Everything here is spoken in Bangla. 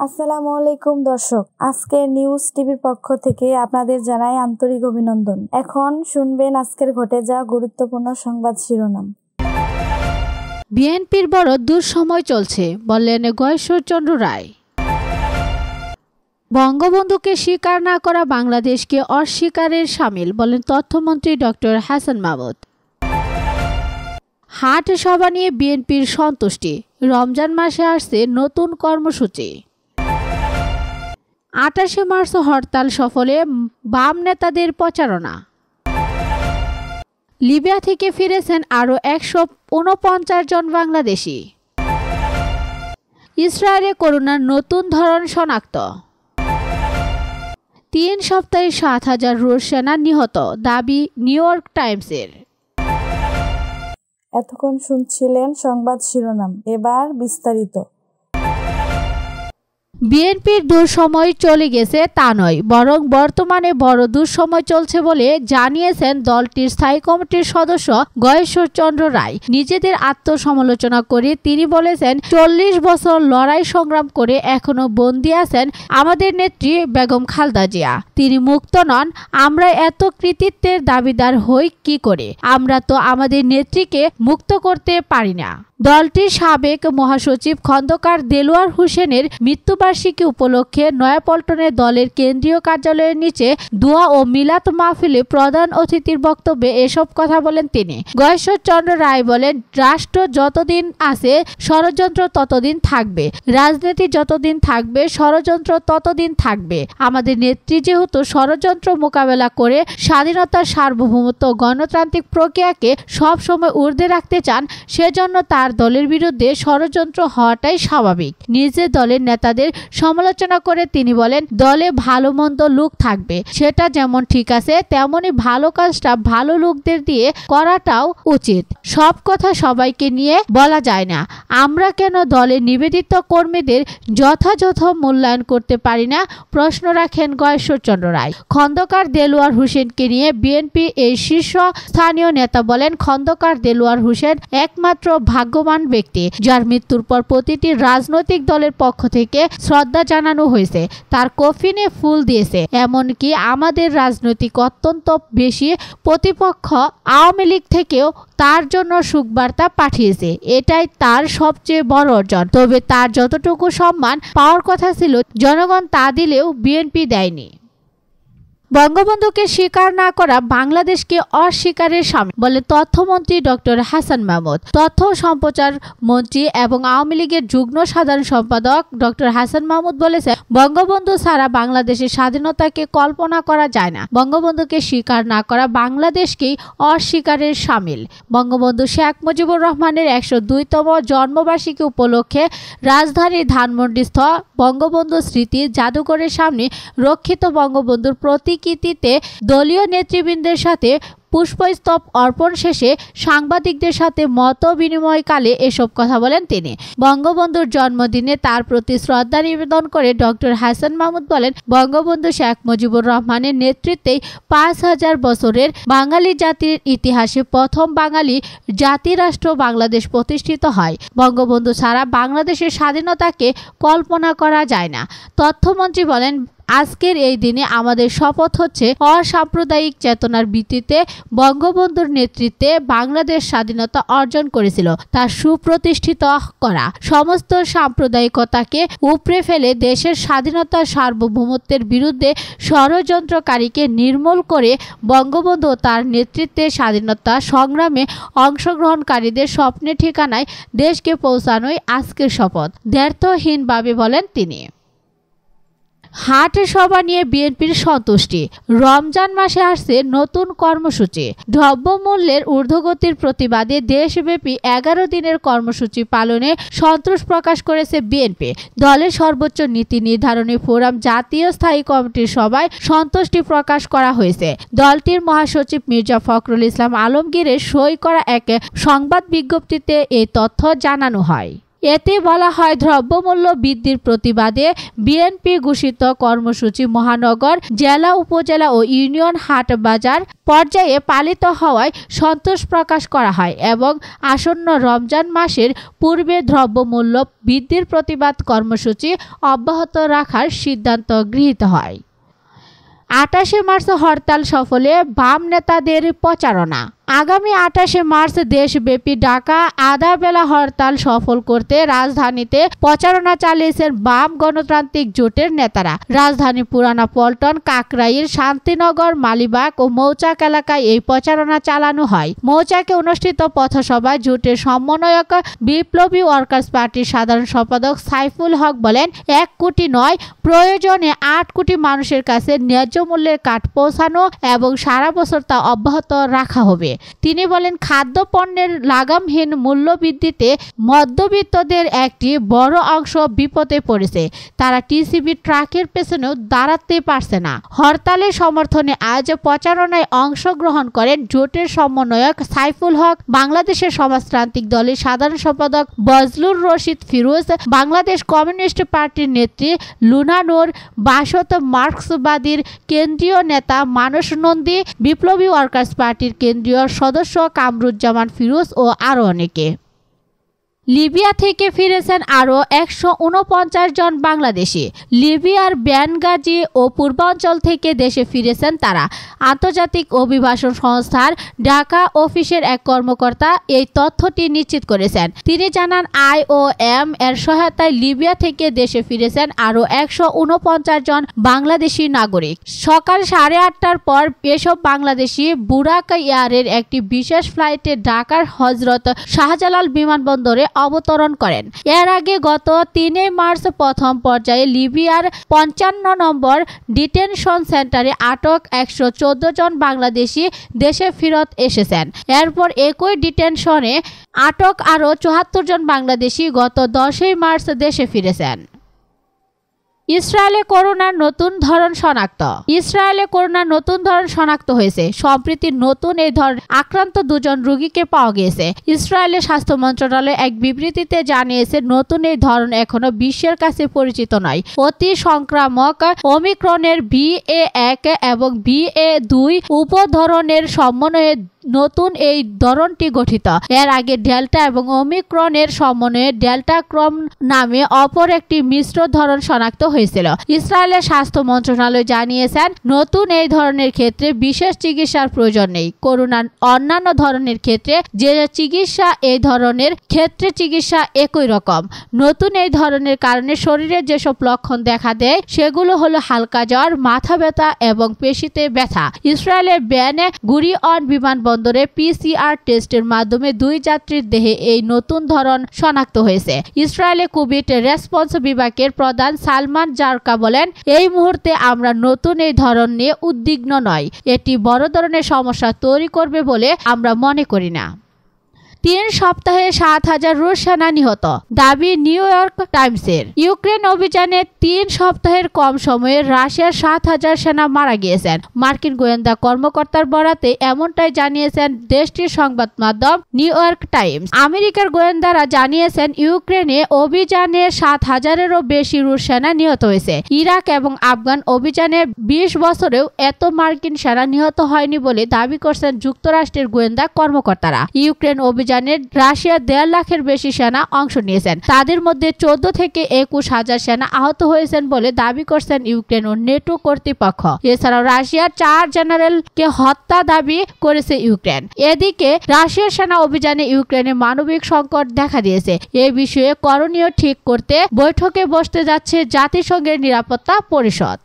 আসসালামু আলাইকুম দর্শক, আজকে নিউজ টিভির পক্ষ থেকে আপনাদের জানাই আন্তরিক অভিনন্দন। এখন শুনবেন আজকের ঘটে যাওয়া গুরুত্বপূর্ণ সংবাদ শিরোনাম। বিএনপির বড় দুঃসময় চলছে, বললেন গয়েশ্বরচন্দ্র রায়। বঙ্গবন্ধুকে স্বীকার না করা বাংলাদেশকে অস্বীকারের সামিল বলেন তথ্যমন্ত্রী ডক্টর হাসান মাহমুদ হাট সভা নিয়ে বিএনপির সন্তুষ্টি। রমজান মাসে আসছে নতুন কর্মসূচি। আটাশে মার্চ হরতাল সফলে বাম নেতাদের প্রচারণা। লিবিয়া থেকে ফিরেছেন আরও একশো উনপঞ্চাশ জন বাংলাদেশি। ইসরায়েলে করোনার নতুন ধরন শনাক্ত। তিন সপ্তাহে সাত হাজার রুশ সেনা নিহত, দাবি নিউ ইয়র্ক টাইমসের। এতক্ষণ শুনছিলেন সংবাদ শিরোনাম, এবার বিস্তারিত। বিএনপির দুঃসময় চলে গেছে তা নয়, বরং বর্তমানে বড় দুঃসময় চলছে বলে জানিয়েছেন দলটির স্থায়ী কমিটির সদস্য গয়েশ্বর চন্দ্র রায়। নিজেদের আত্মসমালোচনা করে তিনি বলেছেন, চল্লিশ বছর লড়াই সংগ্রাম করে এখনও বন্দী আছেন আমাদের নেত্রী বেগম খালদা জিয়া। তিনি মুক্ত নন, আমরা এত কৃতিত্বের দাবিদার হই কি করে? আমরা তো আমাদের নেত্রীকে মুক্ত করতে পারি না। দলটির সাবেক মহাসচিব খন্দকার দেলোয়ার হোসেনের মৃত্যুবার্ষিকী উপলক্ষে নয়াপল্টনে দলের কেন্দ্রীয় কার্যালয়ের নিচে দোয়া ও মিলাত মাহফিলে প্রধান অতিথির বক্তব্যে এসব কথা বলেন তিনি। গয়েশ্বর চন্দ্র রায় বলেন, রাষ্ট্র যতদিন আছে, ষড়যন্ত্র ততদিন থাকবে। রাজনীতি যতদিন থাকবে, ষড়যন্ত্র ততদিন থাকবে। আমাদের নেত্রী যেহেতু ষড়যন্ত্র মোকাবেলা করে স্বাধীনতার সার্বভৌমত্ব গণতান্ত্রিক প্রক্রিয়াকে সবসময় ঊর্ধ্বে রাখতে চান, সেজন্য তার তার দলের বিরুদ্ধে ষড়যন্ত্র হওয়াটাই স্বাভাবিক। নিজের দলের নেতাদের সমালোচনা করে তিনি বলেন, দলে ভালো মন্দ লোক থাকবে। সেটা যেমন ঠিক আছে তেমনই ভালো কাজটা ভালো লোকদের দিয়ে করাটাও উচিত। সব কথা সবাইকে নিয়ে বলা যায় না। আমরা কেন দলের নিবেদিত কর্মীদের যথাযথ মূল্যায়ন করতে পারি না? প্রশ্ন রাখেন গয়েশ্বরচন্দ্র রায়। খন্দকার দেলোয়ার হোসেনকে নিয়ে বিএনপি এই শীর্ষ স্থানীয় নেতা বলেন, খন্দকার দেলোয়ার হোসেন একমাত্র ভাগ্য ভাগ্যবান ব্যক্তি, যার মৃত্যুর পর প্রতিটি রাজনৈতিক দলের পক্ষ থেকে শ্রদ্ধা জানানো হয়েছে। তার কফিনে ফুল দিয়েছে। এমনকি আমাদের রাজনৈতিক অত্যন্ত বেশি প্রতিপক্ষ আওয়ামী লীগ থেকেও তার জন্য সুখবার্তা পাঠিয়েছে। এটাই তার সবচেয়ে বড় অর্জন। তবে তার যতটুকু সম্মান পাওয়ার কথা ছিল, জনগণ তা দিলেও বিএনপি দেয়নি। বঙ্গবন্ধুকে স্বীকার না করা বাংলাদেশকে অস্বীকারের সামনে বলে তথ্যমন্ত্রী ডক্টর হাসান মাহমুদ। তথ্য সম্প্রচার মন্ত্রী এবং আওয়ামী লীগের যুগ্ম সাধারণ সম্পাদক ডক্টর হাসান মাহমুদ বলেছেন, বঙ্গবন্ধু ছাড়া বাংলাদেশের স্বাধীনতাকে কল্পনা করা যায় না। বঙ্গবন্ধুকে স্বীকার না করা বাংলাদেশকেই অস্বীকারের সামিল। বঙ্গবন্ধু শেখ মুজিবুর রহমানের একশো দুইতম জন্মবার্ষিকী উপলক্ষে রাজধানীর ধানমন্ডিস্থ বঙ্গবন্ধু স্মৃতি জাদুঘরের সামনে রক্ষিত বঙ্গবন্ধুর প্রতীক পরিপ্রেক্ষিতে দলীয় নেতৃবৃন্দের সাথে পুষ্পস্তব অর্পণ শেষে সাংবাদিকদের সাথে মত বিনিময়কালে এসব কথা বলেন তিনি। বঙ্গবন্ধুর জন্মদিনে তার প্রতি শ্রদ্ধা নিবেদন করে ডক্টর হাসান মাহমুদ বলেন, বঙ্গবন্ধু শেখ মুজিবুর রহমানের নেতৃত্বেই পাঁচ হাজার বছরের বাঙালি জাতির ইতিহাসে প্রথম বাঙালি জাতিরাষ্ট্র বাংলাদেশ প্রতিষ্ঠিত হয়। বঙ্গবন্ধু ছাড়া বাংলাদেশের স্বাধীনতাকে কল্পনা করা যায় না। তথ্যমন্ত্রী বলেন আজকের এই দিনে আমাদের শপথ হচ্ছে অসাম্প্রদায়িক চেতনার ভিত্তিতে বঙ্গবন্ধুর নেতৃত্বে বাংলাদেশ স্বাধীনতা অর্জন করেছিল। তা সুপ্রতিষ্ঠিত করা সমস্ত সাম্প্রদায়িকতাকে উপড়ে ফেলে দেশের স্বাধীনতা সার্বভৌমত্বের বিরুদ্ধে ষড়যন্ত্রকারীকে নির্মূল করে বঙ্গবন্ধু তার নেতৃত্বে স্বাধীনতা সংগ্রামে অংশগ্রহণকারীদের স্বপ্নের ঠিকানায় দেশকে পৌঁছানোই আজকের শপথ। দ্ব্যর্থহীনভাবে বলেন তিনি। হাট সভা নিয়ে বিএনপির সন্তুষ্টি। রমজান মাসে আসছে নতুন কর্মসূচি। দ্রব্যমূল্যের ঊর্ধ্বগতির প্রতিবাদে দেশব্যাপী এগারো দিনের কর্মসূচি পালনে সন্তোষ প্রকাশ করেছে বিএনপি। দলের সর্বোচ্চ নীতি নির্ধারণী ফোরাম জাতীয় স্থায়ী কমিটির সভায় সন্তুষ্টি প্রকাশ করা হয়েছে। দলটির মহাসচিব মির্জা ফখরুল ইসলাম আলমগীরের সই করা এক সংবাদ বিজ্ঞপ্তিতে এই তথ্য জানানো হয়। এতে বলা হয় দ্রব্যমূল্য বৃদ্ধির প্রতিবাদে বিএনপি ঘোষিত কর্মসূচি মহানগর, জেলা, উপজেলা ও ইউনিয়ন হাট বাজার পর্যায়ে পালিত হওয়ায় সন্তোষ প্রকাশ করা হয় এবং আসন্ন রমজান মাসের পূর্বে দ্রব্যমূল্য বৃদ্ধির প্রতিবাদ কর্মসূচি অব্যাহত রাখার সিদ্ধান্ত গৃহীত হয়। আটাশে মার্চ হরতাল সফলে বাম নেতাদের প্রচারণা আগামী আঠাশে মার্চ দেশব্যাপী ডাকা আধা বেলা হরতাল সফল করতে রাজধানীতে প্রচারণা চালিয়েছেন বাম গণতান্ত্রিক জোটের নেতারা। রাজধানী পুরানা পল্টন কাকরাইয়ের শান্তিনগর, মালিবাগ ও মৌচাক এলাকায় এই প্রচারণা চালানো হয়। মৌচাকে অনুষ্ঠিত পথসভায় জোটের সমন্বয়ক বিপ্লবী ওয়ার্কার্স পার্টির সাধারণ সম্পাদক সাইফুল হক বলেন, এক কোটি নয়, প্রয়োজনে আট কোটি মানুষের কাছে ন্যায্য মূল্যের কাঠ পৌঁছানো এবং সারা বছর তা অব্যাহত রাখা হবে। তিনি বলেন, খাদ্যপণ্যের লাগামহীন মূল্য বৃদ্ধিতে মধ্যবিত্তদের একটি বড় অংশ বিপদে পড়েছে। তারা টিসিবি ট্রাকের পেছনেও দাঁড়াতে পারছে না। হরতালের সমর্থনে আজ প্রচারণায় অংশগ্রহণ করেন জোটের সমন্বয়ক সাইফুল হক। বাংলাদেশের সমাজতান্ত্রিক দলের সাধারণ সম্পাদক বজলুর রশিদ ফিরোজ, বাংলাদেশ কমিউনিস্ট পার্টির নেত্রী লুনানোর বাসত মার্ক্সবাদীর কেন্দ্রীয় নেতা মানস নন্দী, বিপ্লবী ওয়ার্কার্স পার্টির কেন্দ্রীয় সদস্য কামরুজ্জামান ফিরোজ ও আরও অনেকে। লিবিয়া থেকে ফিরেছেন আরও একশো উনপঞ্চাশ জন বাংলাদেশি। লিবিয়ার ব্যানগাজি ও পূর্বাঞ্চল থেকে দেশে ফিরেছেন তারা। আন্তর্জাতিক অভিবাসন সংস্থার ঢাকা অফিসের এক কর্মকর্তা এই তথ্যটি নিশ্চিত করেছেন। তিনি জানান, আই ও এম এর সহায়তায় লিবিয়া থেকে দেশে ফিরেছেন আরও একশো উনপঞ্চাশ জন বাংলাদেশি নাগরিক। সকাল সাড়ে আটটার পর এসব বাংলাদেশি বুরাক এয়ারের একটি বিশেষ ফ্লাইটে ঢাকার হজরত শাহজালাল বিমানবন্দরে অবতরণ করেন। এর আগে গত তিনে মার্চ প্রথম পর্যায়ে লিবিয়ার পঞ্চান্ন নম্বর ডিটেনশন সেন্টারে আটক একশো চোদ্দ জন বাংলাদেশি দেশে ফেরত এসেছেন। এরপর একই ডিটেনশনে আটক আরও চুয়াত্তর জন বাংলাদেশি গত দশই মার্চ দেশে ফিরেছেন। ইসরায়েলে করোনার নতুন ধরন শনাক্ত। ইসরায়েলে করোনার নতুন ধরন শনাক্ত হয়েছে। সম্প্রতি নতুন এই ধরন আক্রান্ত দুজন রোগীকে পাওয়া গিয়েছে। ইসরায়েলের স্বাস্থ্য মন্ত্রণালয় এক বিবৃতিতে জানিয়েছে, নতুন এই ধরন এখনও বিশ্বের কাছে পরিচিত নয়। অতি সংক্রামক অমিক্রনের বি এ এক এবং বি এ দুই উপধরনের সমন্বয়ে নতুন এই ধরনটি গঠিত। এর আগে ডেল্টা এবং অমিক্রনের সমন্বয়ে ডেল্টা ক্রম নামে অপর একটি মিশ্র ধরন শনাক্ত হয়েছিল। ইসরায়েলের স্বাস্থ্য মন্ত্রণালয় জানিয়েছেন, নতুন এই ধরনের ক্ষেত্রে বিশেষ চিকিৎসার প্রয়োজন নেই। করোনার অন্যান্য ধরনের ক্ষেত্রে যে চিকিৎসা এই ধরনের ক্ষেত্রে চিকিৎসা একই রকম। নতুন এই ধরনের কারণে শরীরের যেসব লক্ষণ দেখা দেয়, সেগুলো হলো হালকা জ্বর, মাথা ব্যথা এবং পেশিতে ব্যথা। ইসরায়েলের ব্যানে গুরিঅন বিমান বিমানবন্দরে পিসিআর টেস্টের মাধ্যমে দুই যাত্রীর দেহে এই নতুন ধরন শনাক্ত হয়েছে। ইসরায়েলে কোভিড রেসপন্স বিভাগের প্রধান সালমান জারকা বলেন, এই মুহূর্তে আমরা নতুন এই ধরন নিয়ে উদ্বিগ্ন নয়। এটি বড় ধরনের সমস্যা তৈরি করবে বলে আমরা মনে করি না। তিন সপ্তাহে সাত হাজার রুশ সেনা নিহত। দাবি নিউ ইয়র্ক টাইমসের। ইউক্রেন অভিযানে তিন সপ্তাহের কম সময়ে রাশিয়ার সাত হাজার সেনা মারা গিয়েছেন। মার্কিন গোয়েন্দা কর্মকর্তার বরাতে এমনটাই জানিয়েছেন দেশটির সংবাদ মাধ্যম নিউ ইয়র্ক টাইমস। আমেরিকার গোয়েন্দারা জানিয়েছেন, ইউক্রেনে অভিযানে সাত হাজারেরও বেশি রুশ সেনা নিহত হয়েছে। ইরাক এবং আফগান অভিযানে বিশ বছরেও এত মার্কিন সেনা নিহত হয়নি বলে দাবি করছেন যুক্তরাষ্ট্রের গোয়েন্দা কর্মকর্তারা। ইউক্রেন অভিযান অভিযানে রাশিয়ার দেড় লাখের বেশি সেনা অংশ নিয়েছেন। তাদের মধ্যে চোদ্দ থেকে একুশ হাজার সেনা আহত হয়েছেন বলে দাবি করছেন ইউক্রেন ও নেটো কর্তৃপক্ষ। এছাড়াও রাশিয়ার চার জেনারেলকে হত্যা দাবি করেছে ইউক্রেন। এদিকে রাশিয়ার সেনা অভিযানে ইউক্রেনে মানবিক সংকট দেখা দিয়েছে। এ বিষয়ে করণীয় ঠিক করতে বৈঠকে বসতে যাচ্ছে জাতিসংঘের নিরাপত্তা পরিষদ।